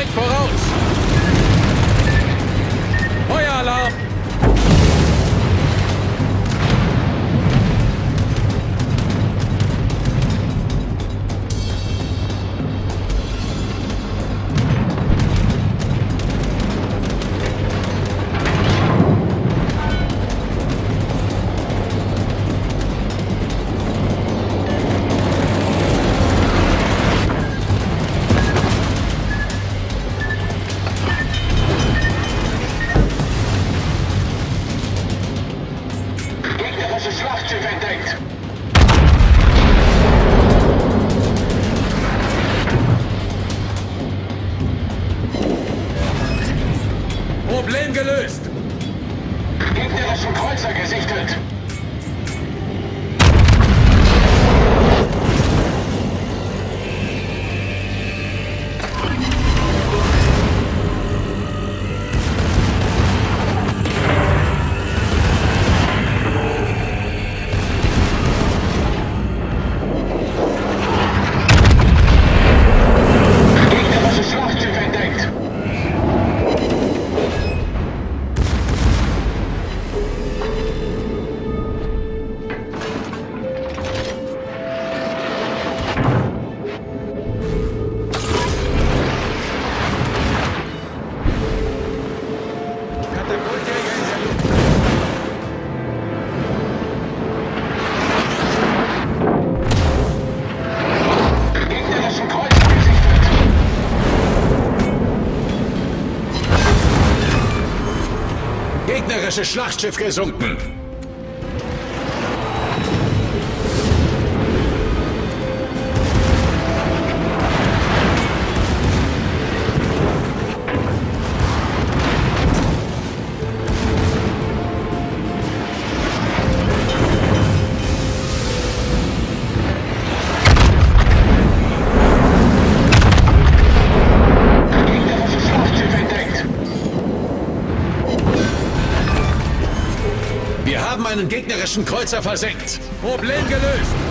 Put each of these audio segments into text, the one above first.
Greg Foran. Gelöst! Gegnerischen Kreuzer gesichtet. Schlachtschiff gesunken! Gegnerischen Kreuzer versenkt. Problem gelöst.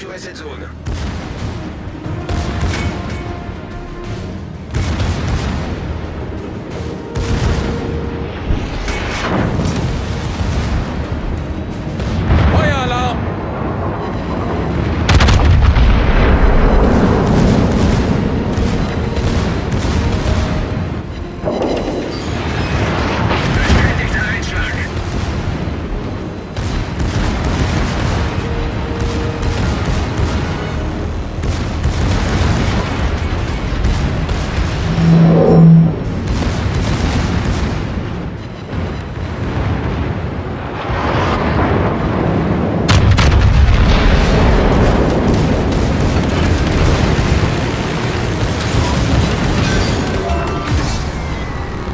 Capturez cette zone.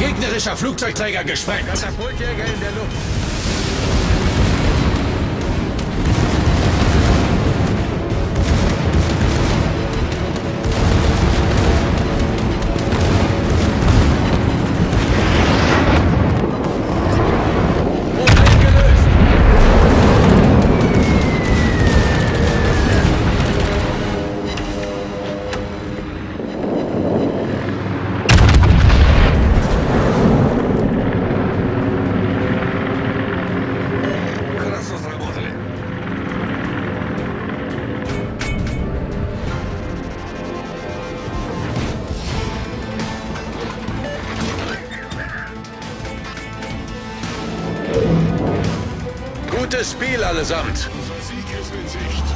Gegnerischer Flugzeugträger gesprengt! Katapultjäger in der Luft! Gutes Spiel allesamt. Unser Sieg ist in Sicht.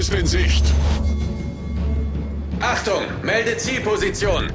Ist in Sicht. Achtung, meldet Zielposition.